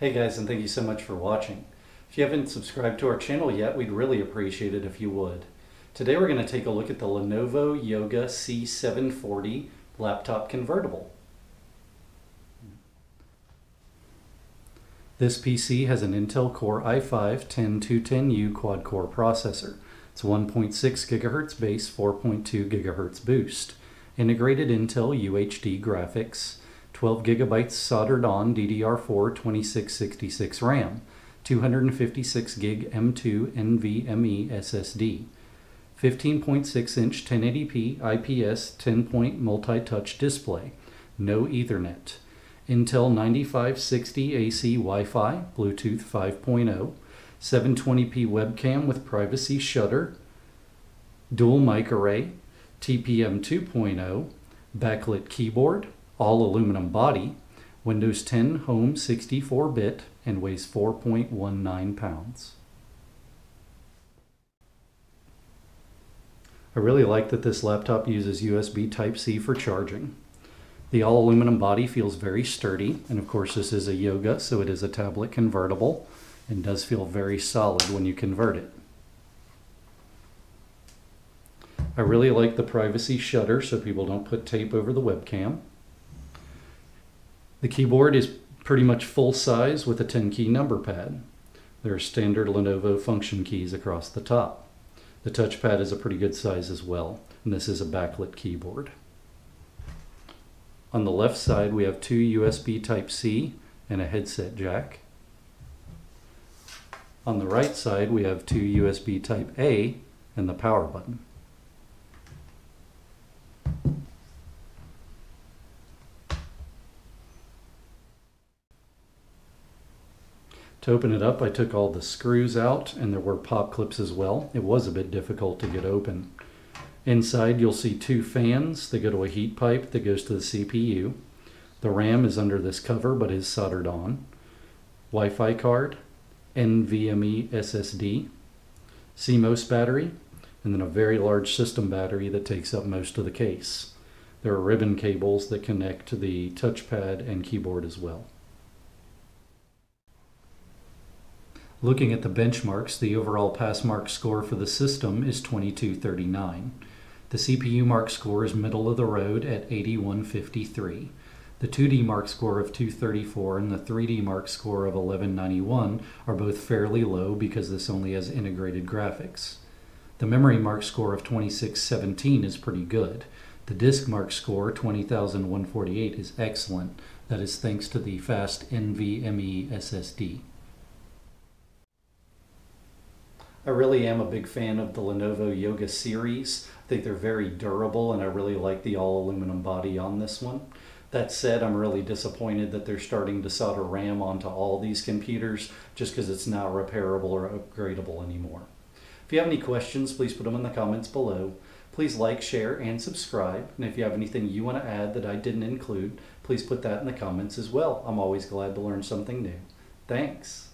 Hey guys, and thank you so much for watching. If you haven't subscribed to our channel yet, we'd really appreciate it if you would. Today we're going to take a look at the Lenovo Yoga C740 laptop convertible. This PC has an Intel Core i5-10210U quad-core processor. It's 1.6 GHz base, 4.2 GHz boost. Integrated Intel UHD graphics, 12 gigabytes soldered on DDR4 2666 RAM, 256 gig M2 NVMe SSD, 15.6 inch 1080p IPS 10 point multi touch display, no Ethernet, Intel 9560 AC Wi Fi, Bluetooth 5.0, 720p webcam with privacy shutter, dual mic array, TPM 2.0, backlit keyboard, all aluminum body, Windows 10 Home 64-bit, and weighs 4.19 pounds. I really like that this laptop uses USB Type-C for charging. The all aluminum body feels very sturdy, and of course this is a Yoga, so it is a tablet convertible, and does feel very solid when you convert it. I really like the privacy shutter so people don't put tape over the webcam. The keyboard is pretty much full size with a 10 key number pad. There are standard Lenovo function keys across the top. The touchpad is a pretty good size as well, and this is a backlit keyboard. On the left side we have two USB Type-C and a headset jack. On the right side we have two USB Type-A and the power button. To open it up, I took all the screws out and there were pop clips as well. It was a bit difficult to get open. Inside, you'll see two fans that go to a heat pipe that goes to the CPU. The RAM is under this cover but is soldered on. Wi-Fi card, NVMe SSD, CMOS battery, and then a very large system battery that takes up most of the case. There are ribbon cables that connect to the touchpad and keyboard as well. Looking at the benchmarks, the overall PassMark score for the system is 2239. The CPU mark score is middle of the road at 8153. The 2D mark score of 234 and the 3D mark score of 1191 are both fairly low because this only has integrated graphics. The memory mark score of 2617 is pretty good. The disk mark score, 20148, is excellent. That is thanks to the fast NVMe SSD. I really am a big fan of the Lenovo Yoga series. I think they're very durable and I really like the all aluminum body on this one. That said, I'm really disappointed that they're starting to solder RAM onto all these computers just because it's not repairable or upgradable anymore. If you have any questions, please put them in the comments below. Please like, share, and subscribe. And if you have anything you want to add that I didn't include, please put that in the comments as well. I'm always glad to learn something new. Thanks.